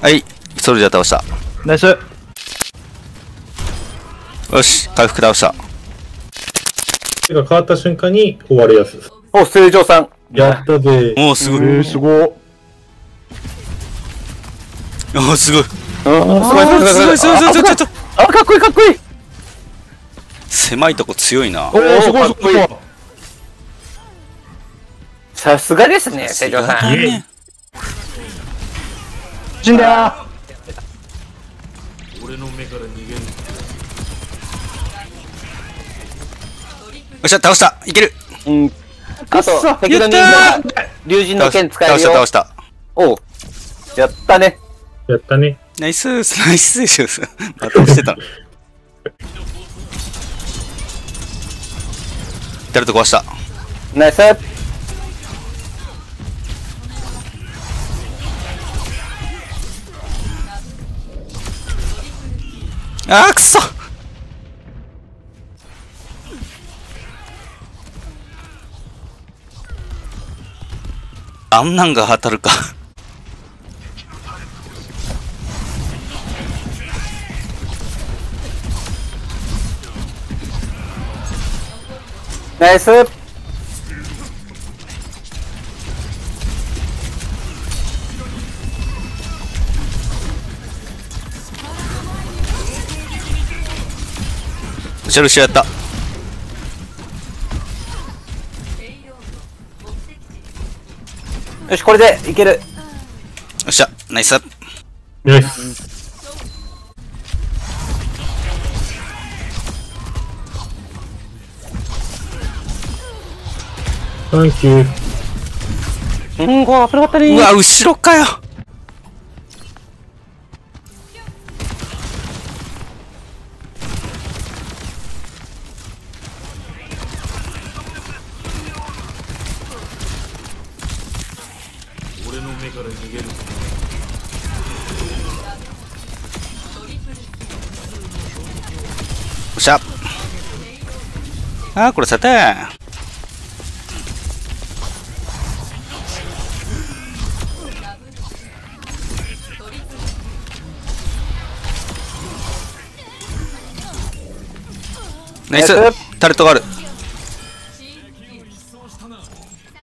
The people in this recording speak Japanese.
はいソルジャー倒したナイスよし回復倒した手が変わった瞬間に終わるやつです。お、正常さん。やったぜ。おおすごいえー、すごっおおすごいうん、すごいすごいすごいすごいすごいすごいちょっとあ、かっこいいかっこいい狭いとこ強いなおーすごいすごいさすがですね、正常さん。死んだよっしゃ倒したいけるうん。あと、敵の人やっが、竜神の剣使えるよ倒した倒。したおう。やったね。やったね。ナイスナイスでしょまた押してたの 至ると壊したナイス。あーくそあんなんが当たるか後ろ後ろやったよよし、これでいける。っしゃナイスナイス。サンキュー。うん、こう、危なかったねうわ後ろかよおっしゃ。あーこれさてナイス。ナイス。タルトがある